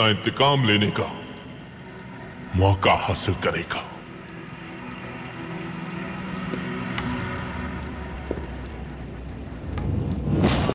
अपना इंतकाम लेने का मौका हासिल करेगा।